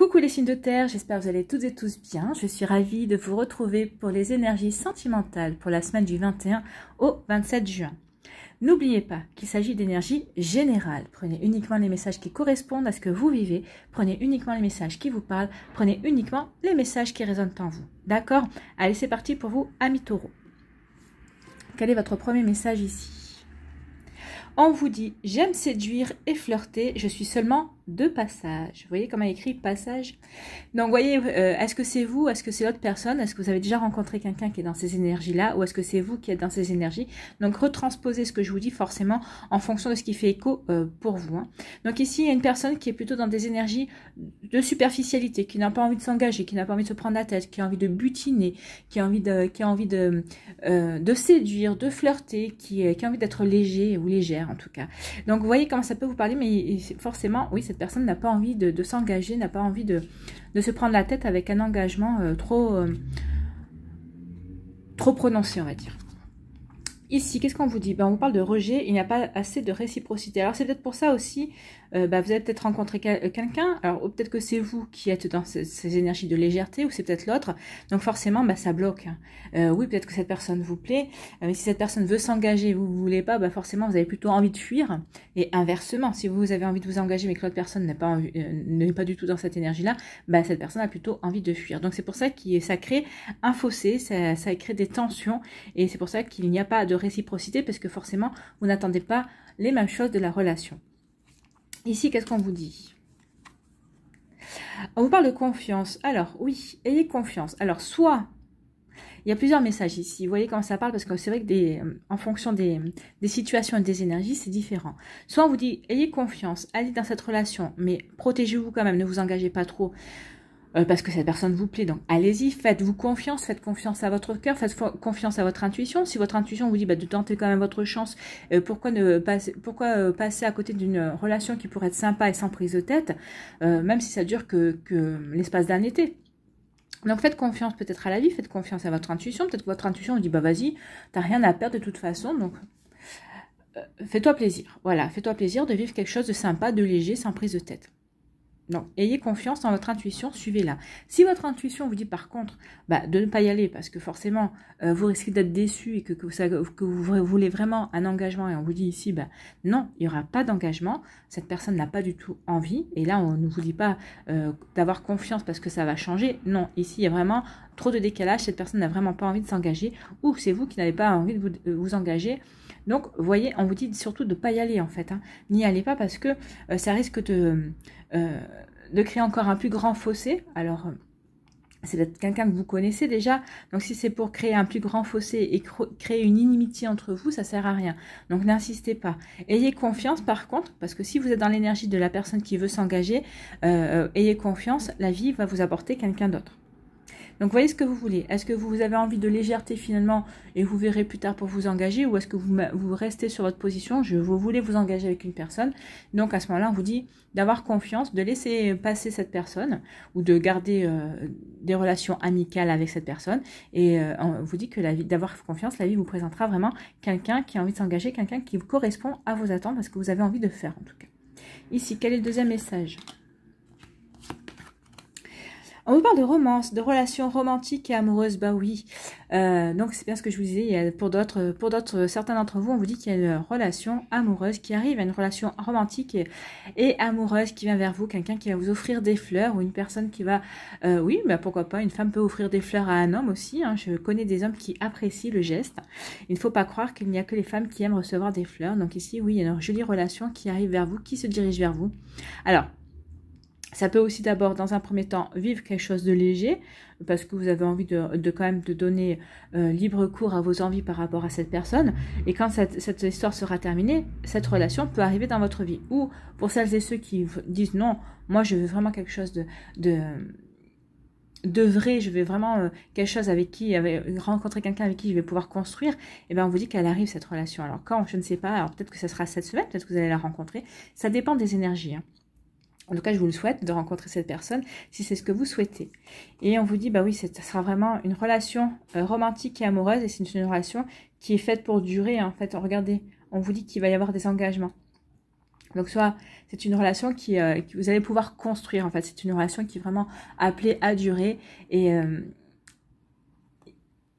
Coucou les signes de terre, j'espère que vous allez toutes et tous bien. Je suis ravie de vous retrouver pour les énergies sentimentales pour la semaine du 21 au 27 juin. N'oubliez pas qu'il s'agit d'énergie générale. Prenez uniquement les messages qui correspondent à ce que vous vivez. Prenez uniquement les messages qui vous parlent. Prenez uniquement les messages qui résonnent en vous. D'accord? Allez, c'est parti pour vous, amis taureaux. Quel est votre premier message ici? On vous dit, j'aime séduire et flirter, je suis seulement de passage. Vous voyez comment il écrit passage? Donc, vous voyez, euh, est-ce que c'est vous Est-ce que c'est l'autre personne? Est-ce que vous avez déjà rencontré quelqu'un qui est dans ces énergies-là? Ou est-ce que c'est vous qui êtes dans ces énergies? Donc, retransposez ce que je vous dis forcément en fonction de ce qui fait écho euh, pour vous. Hein. Donc, ici, il y a une personne qui est plutôt dans des énergies de superficialité, qui n'a pas envie de s'engager, qui n'a pas envie de se prendre la tête, qui a envie de butiner, qui a envie de, qui a envie de, euh, de séduire, de flirter, qui, qui a envie d'être léger ou légère en tout cas. Donc, vous voyez comment ça peut vous parler, mais forcément, oui, cette personne n'a pas envie de, s'engager, n'a pas envie de, se prendre la tête avec un engagement euh, trop, euh, trop prononcé, on va dire. Ici, qu'est-ce qu'on vous dit? Ben, On parle de rejet, il n'y a pas assez de réciprocité. Alors c'est peut-être pour ça aussi bah, vous avez peut-être rencontré euh, quelqu'un, alors peut-être que c'est vous qui êtes dans ces, énergies de légèreté, ou c'est peut-être l'autre, donc forcément, bah, ça bloque. Euh, oui, peut-être que cette personne vous plaît, mais si cette personne veut s'engager, vous ne voulez pas, bah, forcément, vous avez plutôt envie de fuir, et inversement, si vous avez envie de vous engager, mais que l'autre personne n'est pas, pas du tout dans cette énergie-là, bah, cette personne a plutôt envie de fuir. Donc c'est pour ça que ça crée un fossé, ça, ça crée des tensions, et c'est pour ça qu'il n'y a pas de réciprocité, parce que forcément, vous n'attendez pas les mêmes choses de la relation. Ici, qu'est-ce qu'on vous dit? On vous parle de confiance. Alors, oui, ayez confiance. Alors, soit, il y a plusieurs messages ici. Vous voyez comment ça parle Parce que c'est vrai que des, en fonction des, des situations et des énergies, c'est différent. Soit on vous dit, ayez confiance, allez dans cette relation, mais protégez-vous quand même, ne vous engagez pas trop. Euh, parce que cette personne vous plaît. Donc allez-y, faites-vous confiance, faites confiance à votre cœur, faites confiance à votre intuition. Si votre intuition vous dit bah, de tenter quand même votre chance, euh, pourquoi ne passer, pourquoi euh, passer à côté d'une relation qui pourrait être sympa et sans prise de tête, même si ça dure que, que l'espace d'un été. Donc faites confiance peut-être à la vie, faites confiance à votre intuition. Peut-être que votre intuition vous dit bah vas-y, t'as rien à perdre de toute façon, donc fais-toi plaisir. Voilà, fais-toi plaisir de vivre quelque chose de sympa, de léger, sans prise de tête. Donc, ayez confiance dans votre intuition, suivez-la. Si votre intuition vous dit par contre bah, de ne pas y aller parce que forcément euh, vous risquez d'être déçu et que, que, vous, voulez vraiment un engagement et on vous dit ici bah, non, il n'y aura pas d'engagement, cette personne n'a pas du tout envie et là on ne vous dit pas euh, d'avoir confiance parce que ça va changer. Non, ici il y a vraiment trop de décalage, cette personne n'a vraiment pas envie de s'engager ou c'est vous qui n'avez pas envie de vous, engager. Donc, vous voyez, on vous dit surtout de ne pas y aller en fait. Hein. N'y allez pas parce que euh, ça risque de, euh, de créer encore un plus grand fossé. Alors, euh, c'est peut-être quelqu'un que vous connaissez déjà. Donc, si c'est pour créer un plus grand fossé et créer une inimitié entre vous, ça sert à rien. Donc, n'insistez pas. Ayez confiance, par contre, parce que si vous êtes dans l'énergie de la personne qui veut s'engager, ayez confiance, la vie va vous apporter quelqu'un d'autre. Donc voyez ce que vous voulez. Est-ce que vous avez envie de légèreté finalement et vous verrez plus tard pour vous engager ou est-ce que vous, restez sur votre position, je, vous voulez vous engager avec une personne. Donc à ce moment-là, on vous dit d'avoir confiance, de laisser passer cette personne ou de garder euh, des relations amicales avec cette personne. Et euh, on vous dit que d'avoir confiance, la vie vous présentera vraiment quelqu'un qui a envie de s'engager, quelqu'un qui correspond à vos attentes, parce que vous avez envie de faire en tout cas. Ici, quel est le deuxième message? On vous parle de romance, de relations romantiques et amoureuses. Bah oui. Euh, donc c'est bien ce que je vous disais. pour d'autres, pour d'autres, certains d'entre vous, on vous dit qu'il y a une relation amoureuse qui arrive, une relation romantique et, amoureuse qui vient vers vous, quelqu'un qui va vous offrir des fleurs ou une personne qui va, euh, oui, bah pourquoi pas, une femme peut offrir des fleurs à un homme aussi. Hein. Je connais des hommes qui apprécient le geste. Il ne faut pas croire qu'il n'y a que les femmes qui aiment recevoir des fleurs. Donc ici, oui, il y a une jolie relation qui arrive vers vous, qui se dirige vers vous. Alors, ça peut aussi d'abord, dans un premier temps, vivre quelque chose de léger, parce que vous avez envie de, quand même de donner euh, libre cours à vos envies par rapport à cette personne. Et quand cette, histoire sera terminée, cette relation peut arriver dans votre vie. Ou pour celles et ceux qui disent non, moi je veux vraiment quelque chose de, de, vrai, je veux vraiment euh, quelque chose avec qui, avec, rencontrer quelqu'un avec qui je vais pouvoir construire, et eh bien on vous dit qu'elle arrive cette relation. Alors quand, je ne sais pas, alors peut-être que ce sera cette semaine, peut-être que vous allez la rencontrer, ça dépend des énergies. Hein. En tout cas, je vous le souhaite de rencontrer cette personne si c'est ce que vous souhaitez. Et on vous dit, bah oui, ça sera vraiment une relation euh, romantique et amoureuse et c'est une relation qui est faite pour durer. En fait, regardez, on vous dit qu'il va y avoir des engagements. Donc soit c'est une relation qui, euh, que vous allez pouvoir construire en fait, c'est une relation qui est vraiment appelée à durer et, euh,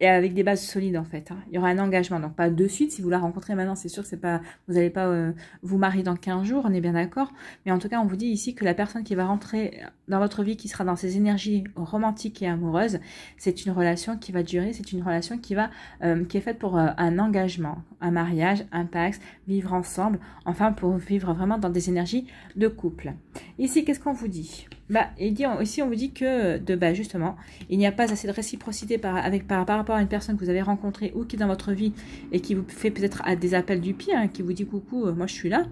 et avec des bases solides en fait. Hein. Il y aura un engagement, donc pas de suite. Si vous la rencontrez maintenant, c'est sûr que c'est pas, vous n'allez pas euh, vous marier dans 15 jours, on est bien d'accord. Mais en tout cas, on vous dit ici que la personne qui va rentrer dans votre vie, qui sera dans ses énergies romantiques et amoureuses, c'est une relation qui va durer, c'est une relation qui va, euh, qui est faite pour euh, un engagement, un mariage, un pax, vivre ensemble, enfin pour vivre vraiment dans des énergies de couple. Ici, qu'est-ce qu'on vous dit? Bah, ici, on vous dit que, de, bah, justement, il n'y a pas assez de réciprocité par, avec, par, rapport à une personne que vous avez rencontrée ou qui est dans votre vie et qui vous fait peut-être des appels du pied, hein, qui vous dit coucou, euh, moi je suis là.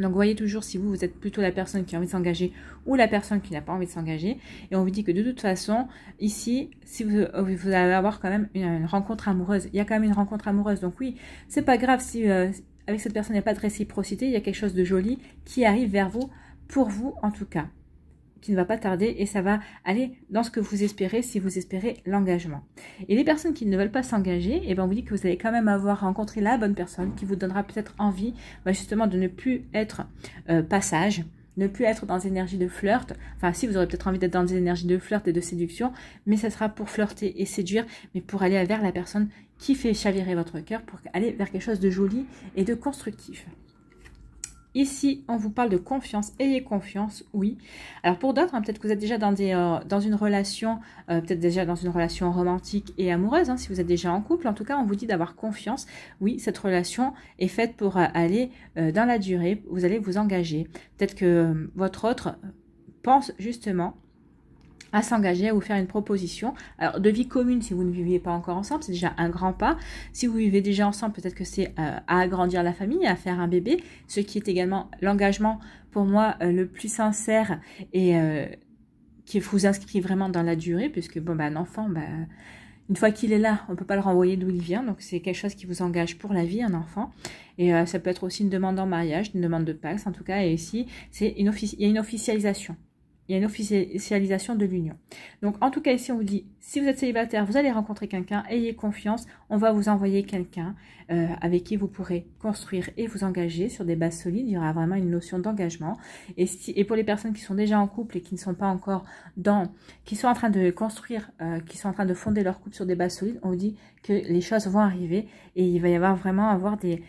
Donc, voyez toujours si vous, vous êtes plutôt la personne qui a envie de s'engager ou la personne qui n'a pas envie de s'engager. Et on vous dit que de toute façon, ici, si vous, euh, allez avoir quand même une, rencontre amoureuse. Il y a quand même une rencontre amoureuse. Donc oui, c'est pas grave si euh, avec cette personne il n'y a pas de réciprocité. Il y a quelque chose de joli qui arrive vers vous, pour vous en tout cas qui ne va pas tarder et ça va aller dans ce que vous espérez si vous espérez l'engagement. Et les personnes qui ne veulent pas s'engager, eh ben on vous dit que vous allez quand même avoir rencontré la bonne personne qui vous donnera peut-être envie bah, justement de ne plus être euh, passage, ne plus être dans des énergies de flirt. Enfin, si vous aurez peut-être envie d'être dans des énergies de flirt et de séduction, mais ça sera pour flirter et séduire, mais pour aller vers la personne qui fait chavirer votre cœur, pour aller vers quelque chose de joli et de constructif. Ici, on vous parle de confiance. Ayez confiance, oui. Alors pour d'autres, hein, peut-être que vous êtes déjà dans, euh, une relation, euh, peut-être déjà dans une relation romantique et amoureuse, hein, si vous êtes déjà en couple. En tout cas, on vous dit d'avoir confiance. Oui, cette relation est faite pour euh, aller dans la durée. Vous allez vous engager. Peut-être que votre autre pense justement à s'engager, à vous faire une proposition. Alors, de vie commune, si vous ne viviez pas encore ensemble, c'est déjà un grand pas. Si vous vivez déjà ensemble, peut-être que c'est euh, à agrandir la famille, à faire un bébé, ce qui est également l'engagement, pour moi, euh, le plus sincère et euh, qui vous inscrit vraiment dans la durée, puisque, bon, bah, un enfant, bah, une fois qu'il est là, on ne peut pas le renvoyer d'où il vient, donc c'est quelque chose qui vous engage pour la vie, un enfant. Et ça peut être aussi une demande en mariage, une demande de pax, en tout cas, et ici, il y a une officialisation il y a une officialisation de l'union. Donc en tout cas ici on vous dit, si vous êtes célibataire, vous allez rencontrer quelqu'un, ayez confiance, on va vous envoyer quelqu'un euh, avec qui vous pourrez construire et vous engager sur des bases solides, il y aura vraiment une notion d'engagement. Et, et pour les personnes qui sont déjà en couple et qui ne sont pas encore dans, qui sont en train de construire, euh, qui sont en train de fonder leur couple sur des bases solides, on vous dit que les choses vont arriver et il va y avoir vraiment avoir des,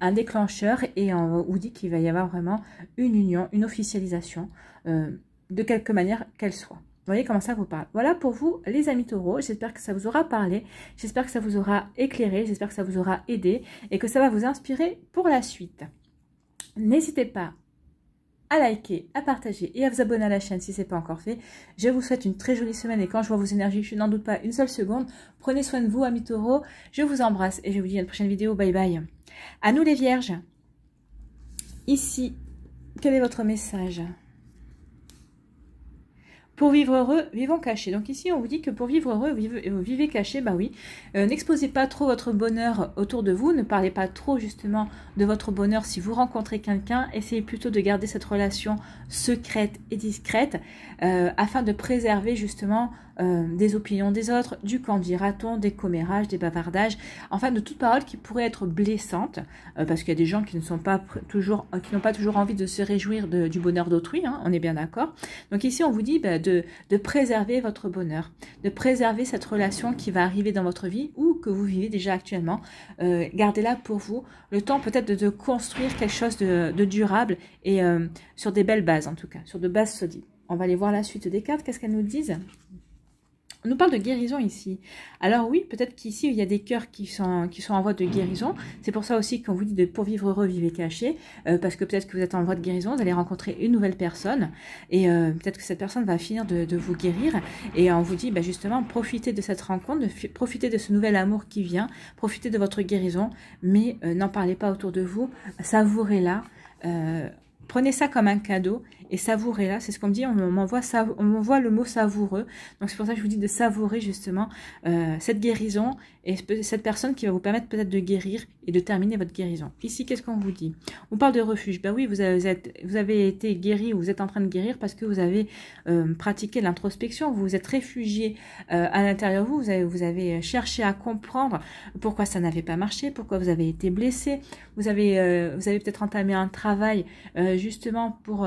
un déclencheur et on vous dit qu'il va y avoir vraiment une union, une officialisation. Euh, de quelque manière qu'elle soit. Vous voyez comment ça vous parle. Voilà pour vous, les amis taureaux. J'espère que ça vous aura parlé. J'espère que ça vous aura éclairé. J'espère que ça vous aura aidé et que ça va vous inspirer pour la suite. N'hésitez pas à liker, à partager et à vous abonner à la chaîne si ce n'est pas encore fait. Je vous souhaite une très jolie semaine et quand je vois vos énergies, je n'en doute pas une seule seconde. Prenez soin de vous, amis taureaux. Je vous embrasse et je vous dis à une prochaine vidéo. Bye bye. À nous les vierges. Ici, quel est votre message? Pour vivre heureux, vivons cachés. Donc ici, on vous dit que pour vivre heureux, vivez, euh, vivez caché, bah oui. Euh, n'exposez pas trop votre bonheur autour de vous. Ne parlez pas trop justement de votre bonheur si vous rencontrez quelqu'un. Essayez plutôt de garder cette relation secrète et discrète euh, afin de préserver justement des opinions des autres, du quand dira-t-on, des commérages, des bavardages, enfin de toute parole qui pourrait être blessante, parce qu'il y a des gens qui ne sont pas toujours, qui n'ont pas toujours envie de se réjouir du bonheur d'autrui, hein, on est bien d'accord. Donc ici, on vous dit bah, de de, préserver votre bonheur, de préserver cette relation qui va arriver dans votre vie ou que vous vivez déjà actuellement. Euh, gardez-la pour vous, le temps peut-être de, construire quelque chose de, durable et euh, sur des belles bases en tout cas, sur de bases solides. On va aller voir la suite des cartes, qu'est-ce qu'elles nous disent? On nous parle de guérison ici. Alors oui, peut-être qu'ici, il y a des cœurs qui sont, qui sont en voie de guérison. C'est pour ça aussi qu'on vous dit de pour vivre heureux, vivez caché. Euh, parce que peut-être que vous êtes en voie de guérison, vous allez rencontrer une nouvelle personne. Et euh, peut-être que cette personne va finir de, vous guérir. Et on vous dit bah, justement, profitez de cette rencontre, profitez de ce nouvel amour qui vient, profitez de votre guérison. Mais euh, n'en parlez pas autour de vous, savourez-la prenez ça comme un cadeau et savourez-la. C'est ce qu'on me dit, on m'envoie on le mot savoureux. Donc c'est pour ça que je vous dis de savourer justement euh, cette guérison et cette personne qui va vous permettre peut-être de guérir et de terminer votre guérison. Ici, qu'est-ce qu'on vous dit? On parle de refuge. Ben oui, vous avez, vous avez été guéri ou vous êtes en train de guérir parce que vous avez euh, pratiqué l'introspection, vous vous êtes réfugié euh, à l'intérieur de vous, vous avez, vous avez cherché à comprendre pourquoi ça n'avait pas marché, pourquoi vous avez été blessé, vous avez, vous avez peut-être entamé un travail justement pour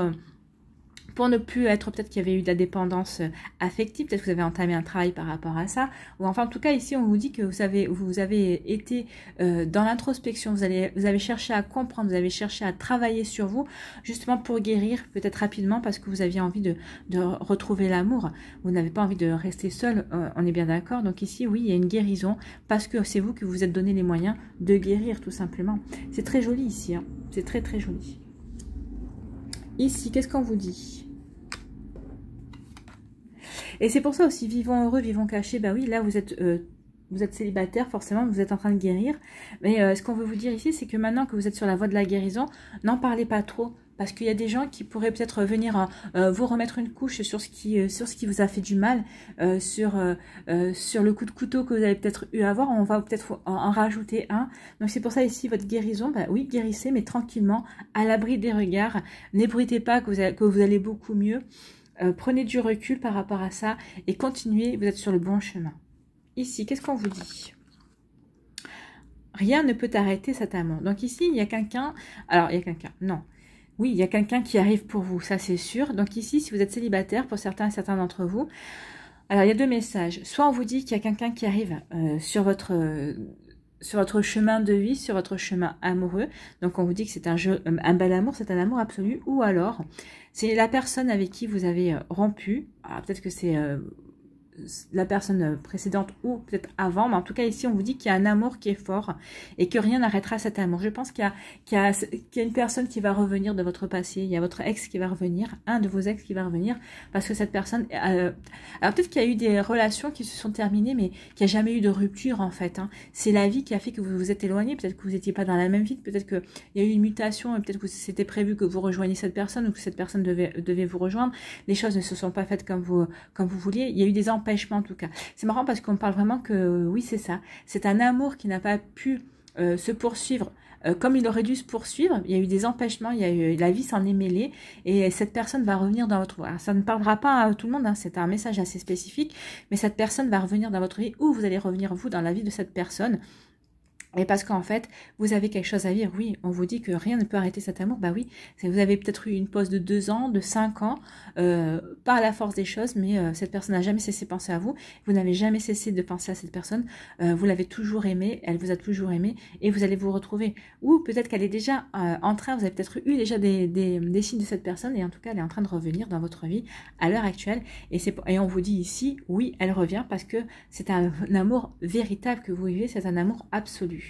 pour ne plus être peut-être qu'il y avait eu de la dépendance euh, affective, peut-être que vous avez entamé un travail par rapport à ça, ou enfin en tout cas ici on vous dit que vous avez, vous avez été euh, dans l'introspection, vous, vous avez cherché à comprendre, vous avez cherché à travailler sur vous, justement pour guérir peut-être rapidement parce que vous aviez envie de, de retrouver l'amour, vous n'avez pas envie de rester seul, euh, on est bien d'accord, donc ici oui il y a une guérison parce que c'est vous qui vous êtes donné les moyens de guérir tout simplement. C'est très joli ici, hein. c'est très très joli. Ici, qu'est-ce qu'on vous dit? Et c'est pour ça aussi, vivons heureux, vivons cachés, bah oui, là vous êtes... Euh, vous êtes célibataire, forcément, vous êtes en train de guérir. Mais euh, ce qu'on veut vous dire ici, c'est que maintenant que vous êtes sur la voie de la guérison, n'en parlez pas trop. Parce qu'il y a des gens qui pourraient peut-être venir euh, vous remettre une couche sur ce qui, sur ce qui vous a fait du mal, sur, sur le coup de couteau que vous avez peut-être eu à avoir. On va peut-être en, rajouter un. Donc c'est pour ça ici, votre guérison, bah, oui, guérissez, mais tranquillement, à l'abri des regards. N'ébruitez pas que vous, allez beaucoup mieux. Euh, prenez du recul par rapport à ça et continuez, vous êtes sur le bon chemin. Ici, qu'est-ce qu'on vous dit? Rien ne peut arrêter cet amour. Donc ici, il y a quelqu'un... Alors, il y a quelqu'un, non. Oui, il y a quelqu'un qui arrive pour vous, ça c'est sûr. Donc ici, si vous êtes célibataire, pour certains et certains d'entre vous, alors il y a deux messages. Soit on vous dit qu'il y a quelqu'un qui arrive euh, sur votre sur votre chemin de vie, sur votre chemin amoureux. Donc on vous dit que c'est un, un bel amour, c'est un amour absolu. Ou alors, c'est la personne avec qui vous avez euh, rompu. Peut-être que c'est euh, la personne précédente ou peut-être avant, mais en tout cas ici on vous dit qu'il y a un amour qui est fort et que rien n'arrêtera cet amour. Je pense qu'il y, a une personne qui va revenir de votre passé, il y a votre ex qui va revenir, un de vos ex qui va revenir, parce que cette personne... Euh, alors peut-être qu'il y a eu des relations qui se sont terminées, mais qu'il n'y a jamais eu de rupture en fait. Hein. C'est la vie qui a fait que vous vous êtes éloigné, peut-être que vous n'étiez pas dans la même vie, peut-être qu'il y a eu une mutation, peut-être que c'était prévu que vous rejoigniez cette personne ou que cette personne devait, devait vous rejoindre. Les choses ne se sont pas faites comme vous, comme vous vouliez. Il y a eu des C'est marrant parce qu'on parle vraiment que oui, c'est ça. C'est un amour qui n'a pas pu euh, se poursuivre euh, comme il aurait dû se poursuivre. Il y a eu des empêchements, il y a eu la vie s'en est mêlée et cette personne va revenir dans votre vie. ça ne parlera pas à tout le monde, hein, c'est un message assez spécifique, mais cette personne va revenir dans votre vie ou vous allez revenir vous dans la vie de cette personne. Et parce qu'en fait, vous avez quelque chose à vivre. Oui, on vous dit que rien ne peut arrêter cet amour. Bah oui, vous avez peut-être eu une pause de deux ans, de cinq ans, euh, par la force des choses, mais euh, cette personne n'a jamais cessé de penser à vous. Vous n'avez jamais cessé de penser à cette personne. Euh, vous l'avez toujours aimée, elle vous a toujours aimé, et vous allez vous retrouver. Ou peut-être qu'elle est déjà en train, vous avez peut-être eu déjà des, des, signes de cette personne, et en tout cas, elle est en train de revenir dans votre vie à l'heure actuelle. Et, et on vous dit ici, oui, elle revient parce que c'est un amour véritable que vous vivez, c'est un amour absolu.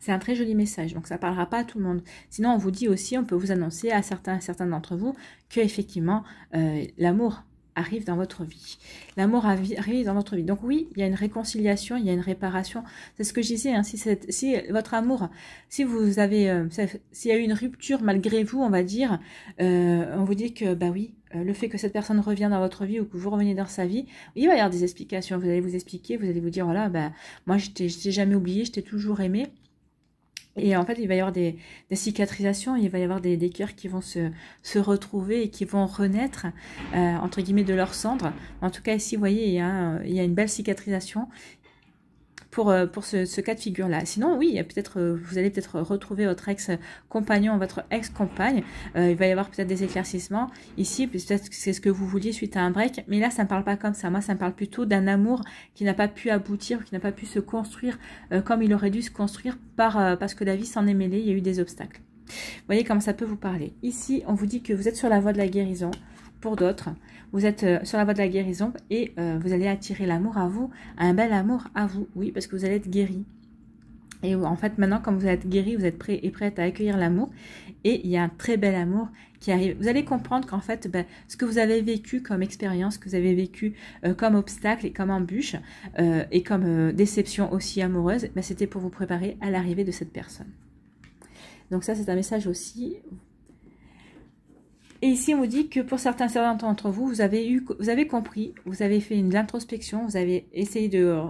C'est un très joli message, donc ça ne parlera pas à tout le monde. Sinon, on vous dit aussi, on peut vous annoncer à certains, certains d'entre vous que effectivement euh, l'amour arrive dans votre vie. L'amour arrive dans votre vie. Donc oui, il y a une réconciliation, il y a une réparation. C'est ce que je disais. Hein, si, votre amour, si vous avez, euh, s'il y a eu une rupture malgré vous, on va dire, euh, on vous dit que bah oui, le fait que cette personne revienne dans votre vie ou que vous reveniez dans sa vie, il va y avoir des explications. Vous allez vous expliquer, vous allez vous dire voilà, bah moi je t'ai jamais oublié, je t'ai toujours aimé. Et en fait, il va y avoir des, cicatrisations, il va y avoir des, cœurs qui vont se, retrouver et qui vont renaître, euh, entre guillemets, de leur cendre. En tout cas, ici, vous voyez, il y a, il y a une belle cicatrisation pour, euh, ce, cas de figure-là. Sinon, oui, peut-être euh, vous allez peut-être retrouver votre ex-compagnon, votre ex-compagne. Euh, il va y avoir peut-être des éclaircissements. Ici, peut-être que c'est ce que vous vouliez suite à un break. Mais là, ça ne parle pas comme ça. Moi, ça me parle plutôt d'un amour qui n'a pas pu aboutir, qui n'a pas pu se construire comme il aurait dû se construire par, parce que la vie s'en est mêlée. Il y a eu des obstacles. Vous voyez comment ça peut vous parler. Ici, on vous dit que vous êtes sur la voie de la guérison pour d'autres. Vous êtes euh, sur la voie de la guérison et euh, vous allez attirer l'amour à vous, un bel amour à vous. Oui, parce que vous allez être guéri. Et en fait, maintenant, quand vous êtes guéri, vous êtes prêt et prête à accueillir l'amour. Et il y a un très bel amour qui arrive. Vous allez comprendre qu'en fait, ben, ce que vous avez vécu comme expérience, que vous avez vécu euh, comme obstacle et comme embûche, et comme déception aussi amoureuse, ben, c'était pour vous préparer à l'arrivée de cette personne. Donc ça, c'est un message aussi Et ici, on vous dit que pour certains, certains d'entre vous, vous avez, eu, vous avez compris, vous avez fait une introspection, vous avez essayé de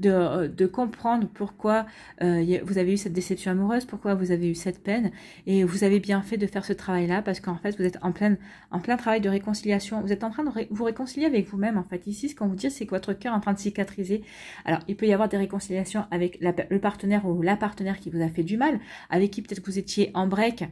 de, de comprendre pourquoi euh, vous avez eu cette déception amoureuse, pourquoi vous avez eu cette peine. Et vous avez bien fait de faire ce travail-là parce qu'en fait, vous êtes en plein, en plein travail de réconciliation. Vous êtes en train de vous réconcilier avec vous-même. En fait, ici, ce qu'on vous dit, c'est que votre cœur est en train de cicatriser. Alors, il peut y avoir des réconciliations avec le partenaire ou la partenaire qui vous a fait du mal, avec qui peut-être vous étiez en break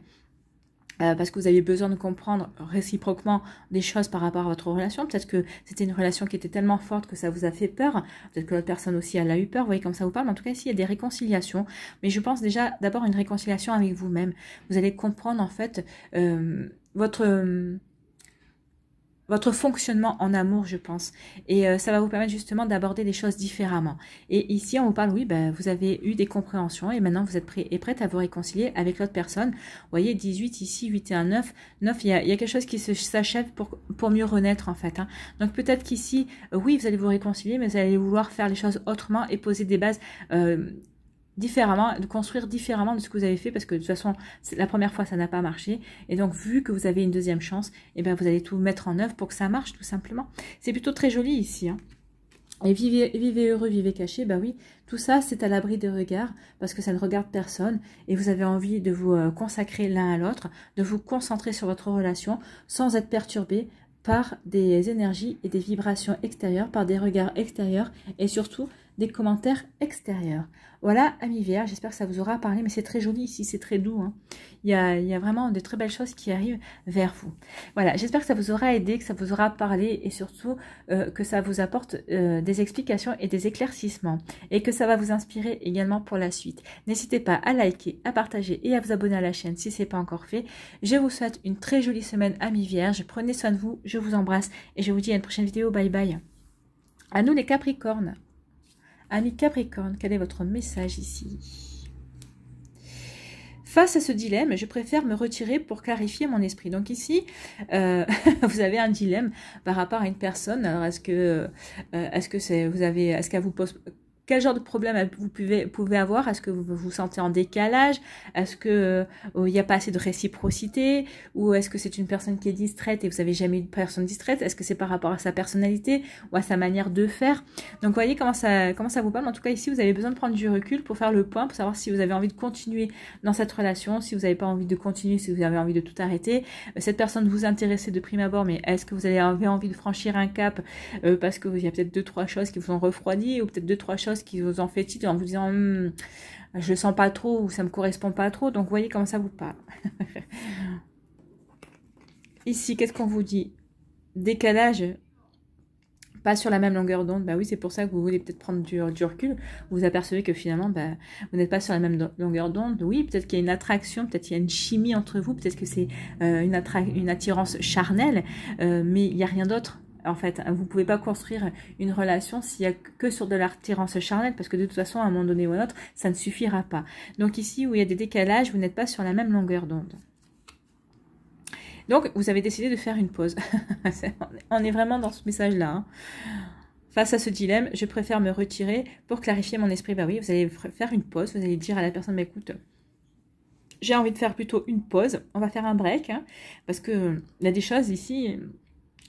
euh, parce que vous avez besoin de comprendre réciproquement des choses par rapport à votre relation. Peut-être que c'était une relation qui était tellement forte que ça vous a fait peur. Peut-être que l'autre personne aussi, elle a eu peur. Vous voyez comme ça vous parle. En tout cas, ici, il y a des réconciliations. Mais je pense déjà d'abord une réconciliation avec vous-même. Vous allez comprendre en fait euh, votre votre fonctionnement en amour, je pense. Et euh, ça va vous permettre justement d'aborder les choses différemment. Et ici, on vous parle, oui, ben, vous avez eu des compréhensions et maintenant vous êtes prêt et prête à vous réconcilier avec l'autre personne. Vous voyez, 18 ici, 8 et 1, 9. 9, il y a, quelque chose qui s'achève pour, pour mieux renaître en fait. Hein. Donc peut-être qu'ici, euh, oui, vous allez vous réconcilier, mais vous allez vouloir faire les choses autrement et poser des bases euh, différemment, de construire différemment de ce que vous avez fait parce que de toute façon, la première fois, ça n'a pas marché. Et donc, vu que vous avez une deuxième chance, et eh bien, vous allez tout mettre en œuvre pour que ça marche, tout simplement. C'est plutôt très joli ici. Hein. Et vivez, vivez heureux, vivez caché, bah oui, tout ça c'est à l'abri des regards parce que ça ne regarde personne et vous avez envie de vous euh, consacrer l'un à l'autre, de vous concentrer sur votre relation sans être perturbé par des énergies et des vibrations extérieures, par des regards extérieurs et surtout des commentaires extérieurs. Voilà, amis vierges, j'espère que ça vous aura parlé, mais c'est très joli ici, c'est très doux. Hein. Il, y a, vraiment de très belles choses qui arrivent vers vous. Voilà, j'espère que ça vous aura aidé, que ça vous aura parlé et surtout euh, que ça vous apporte euh, des explications et des éclaircissements et que ça va vous inspirer également pour la suite. N'hésitez pas à liker, à partager et à vous abonner à la chaîne si ce n'est pas encore fait. Je vous souhaite une très jolie semaine, amis vierges. Prenez soin de vous, je vous embrasse et je vous dis à une prochaine vidéo. Bye bye. À nous les Capricornes. Ami Capricorne, quel est votre message ici? Face à ce dilemme, je préfère me retirer pour clarifier mon esprit. Donc ici, euh, vous avez un dilemme par rapport à une personne. Alors est-ce que, euh, est-ce que c'est, vous avez, est-ce qu'elle vous pose quel genre de problème vous pouvez, pouvez avoir? Est-ce que vous vous sentez en décalage? Est-ce qu'il euh, n'y a pas assez de réciprocité? Ou est-ce que c'est une personne qui est distraite et vous n'avez jamais eu de personne distraite? Est-ce que c'est par rapport à sa personnalité ou à sa manière de faire? Donc, voyez comment ça, comment ça vous parle. En tout cas, ici, vous avez besoin de prendre du recul pour faire le point, pour savoir si vous avez envie de continuer dans cette relation, si vous n'avez pas envie de continuer, si vous avez envie de tout arrêter. Euh, cette personne vous intéressait de prime abord, mais est-ce que vous avez envie de franchir un cap euh, parce qu'il y a peut-être deux, trois choses qui vous ont refroidi ou peut-être deux, trois choses qui vous en fait en vous disant hum, je le sens pas trop ou ça me correspond pas trop. Donc, voyez comment ça vous parle. Ici, qu'est-ce qu'on vous dit? Décalage, pas sur la même longueur d'onde. Bah oui, c'est pour ça que vous voulez peut-être prendre du, recul. Vous apercevez que finalement, bah, vous n'êtes pas sur la même longueur d'onde. Oui, peut-être qu'il y a une attraction, peut-être qu'il y a une chimie entre vous, peut-être que c'est euh, une, une attirance charnelle, euh, mais il n'y a rien d'autre. En fait, vous ne pouvez pas construire une relation s'il n'y a que sur de l'attirance charnelle, parce que de toute façon, à un moment donné ou à un autre, ça ne suffira pas. Donc ici, où il y a des décalages, vous n'êtes pas sur la même longueur d'onde. Donc, vous avez décidé de faire une pause. On est vraiment dans ce message-là. Hein. Face à ce dilemme, je préfère me retirer pour clarifier mon esprit. Bah oui, vous allez faire une pause, vous allez dire à la personne, bah, écoute, j'ai envie de faire plutôt une pause, on va faire un break, hein, parce que il y a des choses ici,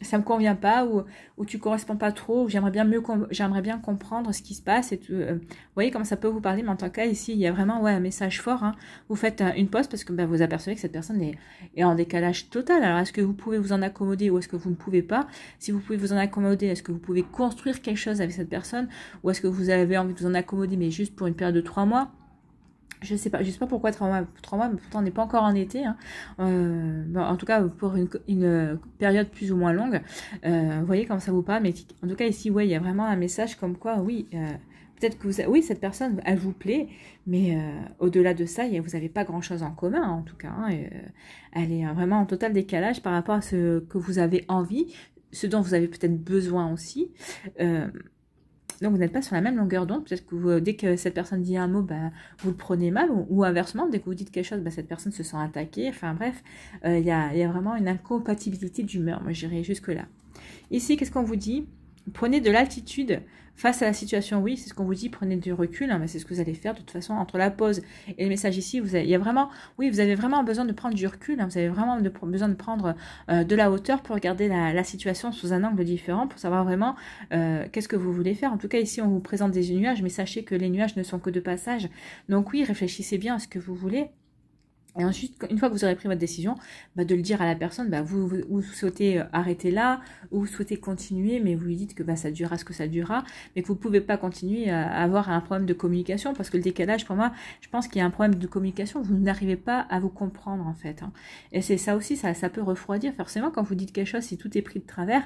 ça me convient pas ou, ou tu corresponds pas trop, j'aimerais bien mieux j'aimerais bien comprendre ce qui se passe et tout. Euh, vous voyez comment ça peut vous parler, mais en tant cas ici, il y a vraiment ouais, un message fort. Hein. Vous faites une pause parce que ben, vous apercevez que cette personne est, est en décalage total. Alors est-ce que vous pouvez vous en accommoder ou est-ce que vous ne pouvez pas? Si vous pouvez vous en accommoder, est-ce que vous pouvez construire quelque chose avec cette personne? Ou est-ce que vous avez envie de vous en accommoder mais juste pour une période de trois mois? Je sais pas, je sais pas pourquoi trois mois, mais pourtant on n'est pas encore en été. Hein. Euh, en tout cas, pour une, une, période plus ou moins longue, euh, vous voyez comment ça vous parle. Mais en tout cas ici, ouais, il y a vraiment un message comme quoi, oui, euh, peut-être que vous, oui, cette personne, elle vous plaît, mais euh, au-delà de ça, vous n'avez pas grand-chose en commun, en tout cas. Hein, euh, elle est vraiment en total décalage par rapport à ce que vous avez envie, ce dont vous avez peut-être besoin aussi. Euh, donc vous n'êtes pas sur la même longueur d'onde. Peut-être que dès que cette personne dit un mot, bah, vous le prenez mal. Ou, inversement, dès que vous dites quelque chose, bah, cette personne se sent attaquée. Enfin bref, euh, il y, a, vraiment une incompatibilité d'humeur. Moi, j'irai jusque-là. Ici, qu'est-ce qu'on vous dit? Prenez de l'altitude face à la situation. Oui, c'est ce qu'on vous dit, prenez du recul, hein, mais c'est ce que vous allez faire de toute façon entre la pause et le message ici. Vous avez, il y a vraiment, oui, vous avez vraiment besoin de prendre du recul. Hein, vous avez vraiment besoin de prendre euh, de la hauteur pour regarder la, situation sous un angle différent, pour savoir vraiment euh, qu'est-ce que vous voulez faire. En tout cas, ici, on vous présente des nuages, mais sachez que les nuages ne sont que de passage. Donc oui, réfléchissez bien à ce que vous voulez. Et ensuite, une fois que vous aurez pris votre décision, bah, de le dire à la personne, bah, vous, vous, souhaitez euh, arrêter là, ou vous souhaitez continuer, mais vous lui dites que bah, ça durera ce que ça durera, mais que vous ne pouvez pas continuer à avoir un problème de communication, parce que le décalage, pour moi, je pense qu'il y a un problème de communication, vous n'arrivez pas à vous comprendre, en fait. Hein. Et c'est ça aussi, ça, ça peut refroidir, forcément, quand vous dites quelque chose, si tout est pris de travers,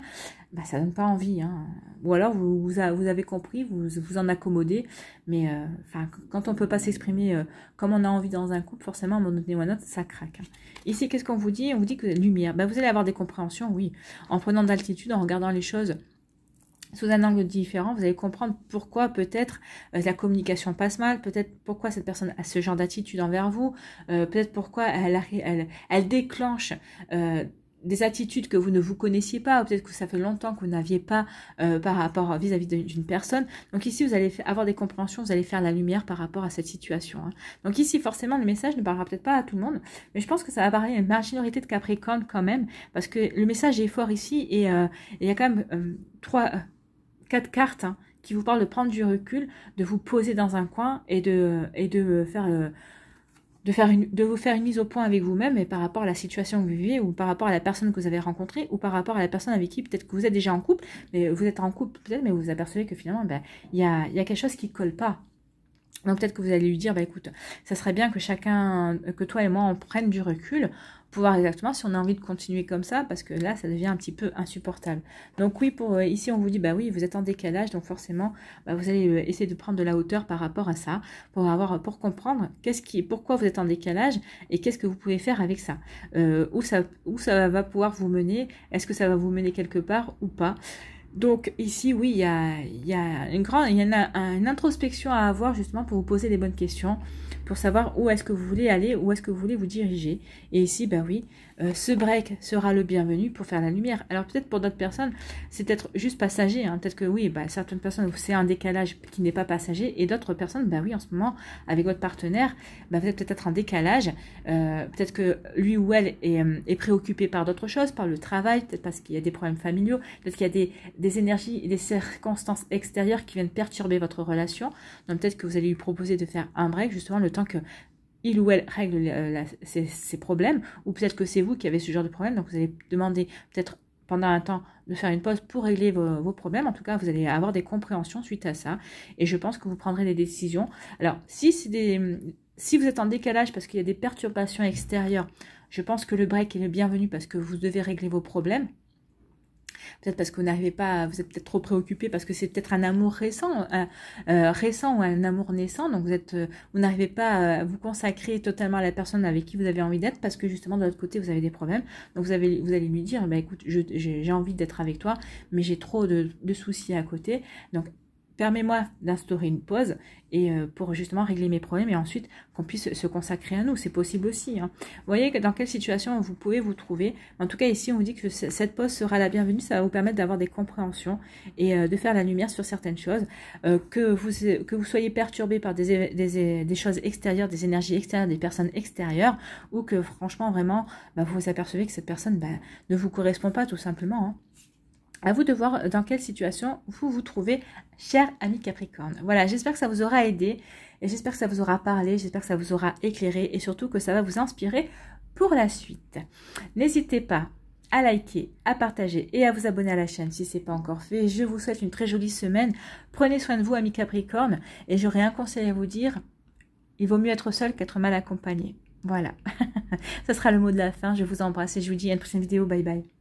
bah, ça donne pas envie. Hein. Ou alors, vous, vous, avez compris, vous vous en accommodez, mais euh, quand on peut pas s'exprimer euh, comme on a envie dans un couple, forcément, à un moment donné un autre, ça craque. Hein. Ici, qu'est-ce qu'on vous dit? On vous dit que lumière. Bah, vous allez avoir des compréhensions, oui. En prenant d'altitude, en regardant les choses sous un angle différent, vous allez comprendre pourquoi peut-être euh, la communication passe mal, peut-être pourquoi cette personne a ce genre d'attitude envers vous, peut-être pourquoi elle, déclenche des attitudes que vous ne vous connaissiez pas, ou peut-être que ça fait longtemps que vous n'aviez pas euh, par rapport vis-à-vis d'une personne. Donc ici, vous allez avoir des compréhensions, vous allez faire la lumière par rapport à cette situation. Hein. Donc ici, forcément, le message ne parlera peut-être pas à tout le monde, mais je pense que ça va parler à une minorité de Capricorne quand même, parce que le message est fort ici, et euh, il y a quand même euh, trois, quatre cartes hein, qui vous parlent de prendre du recul, de vous poser dans un coin et de, et de faire de, faire une, de vous faire une mise au point avec vous-même et par rapport à la situation que vous vivez ou par rapport à la personne que vous avez rencontrée ou par rapport à la personne avec qui peut-être que vous êtes déjà en couple, mais vous êtes en couple peut-être, mais vous vous apercevez que finalement, ben, il y, a, y a quelque chose qui colle pas. Donc peut-être que vous allez lui dire, bah écoute, ça serait bien que chacun, que toi et moi, on prenne du recul pour voir exactement si on a envie de continuer comme ça, parce que là, ça devient un petit peu insupportable. Donc oui, pour euh, ici, on vous dit, bah oui, vous êtes en décalage, donc forcément, bah, vous allez euh, essayer de prendre de la hauteur par rapport à ça, pour avoir, pour comprendre qu'est-ce qui, pourquoi vous êtes en décalage et qu'est-ce que vous pouvez faire avec ça. Euh, où ça, où ça va pouvoir vous mener Est-ce que ça va vous mener quelque part ou pas donc ici, oui, il y a, il y a une grande, il y a une, introspection à avoir justement pour vous poser les bonnes questions, pour savoir où est-ce que vous voulez aller, où est-ce que vous voulez vous diriger. Et ici, ben oui, euh, ce break sera le bienvenu pour faire la lumière. Alors peut-être pour d'autres personnes, c'est peut-être juste passager. Hein. Peut-être que oui, bah, certaines personnes, c'est un décalage qui n'est pas passager. Et d'autres personnes, bah oui, en ce moment, avec votre partenaire, bah, vous êtes peut-être un décalage. Euh, peut-être que lui ou elle est, euh, est préoccupé par d'autres choses, par le travail, peut-être parce qu'il y a des problèmes familiaux, peut-être qu'il y a des, des énergies et des circonstances extérieures qui viennent perturber votre relation. Donc peut-être que vous allez lui proposer de faire un break, justement le temps que il ou elle règle ses, problèmes, ou peut-être que c'est vous qui avez ce genre de problème, donc vous allez demander peut-être pendant un temps de faire une pause pour régler vos, problèmes. En tout cas, vous allez avoir des compréhensions suite à ça, et je pense que vous prendrez des décisions. Alors, si vous êtes en décalage parce qu'il y a des perturbations extérieures, je pense que le break est le bienvenu parce que vous devez régler vos problèmes peut-être parce que vous n'arrivez pas, vous êtes peut-être trop préoccupé parce que c'est peut-être un amour récent, euh, récent ou un amour naissant, donc vous êtes, euh, vous n'arrivez pas à vous consacrer totalement à la personne avec qui vous avez envie d'être parce que justement de l'autre côté vous avez des problèmes, donc vous avez, vous allez lui dire, bah écoute, j'ai envie d'être avec toi, mais j'ai trop de, de soucis à côté, donc permets-moi d'instaurer une pause et euh, pour justement régler mes problèmes et ensuite qu'on puisse se consacrer à nous. C'est possible aussi. Hein. Vous voyez dans quelle situation vous pouvez vous trouver. En tout cas, ici, on vous dit que cette pause sera la bienvenue. Ça va vous permettre d'avoir des compréhensions et euh, de faire la lumière sur certaines choses. Euh, que, vous, que vous soyez perturbé par des, choses extérieures, des énergies extérieures, des personnes extérieures ou que franchement, vraiment, bah, vous vous apercevez que cette personne bah, ne vous correspond pas tout simplement. Hein. À vous de voir dans quelle situation vous vous trouvez, cher ami Capricorne. Voilà, j'espère que ça vous aura aidé et j'espère que ça vous aura parlé, j'espère que ça vous aura éclairé et surtout que ça va vous inspirer pour la suite. N'hésitez pas à liker, à partager et à vous abonner à la chaîne si ce n'est pas encore fait. Je vous souhaite une très jolie semaine. Prenez soin de vous, ami Capricorne, et j'aurai un conseil à vous dire. Il vaut mieux être seul qu'être mal accompagné. Voilà. Ce sera le mot de la fin. Je vous embrasse et je vous dis à une prochaine vidéo. Bye bye.